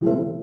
you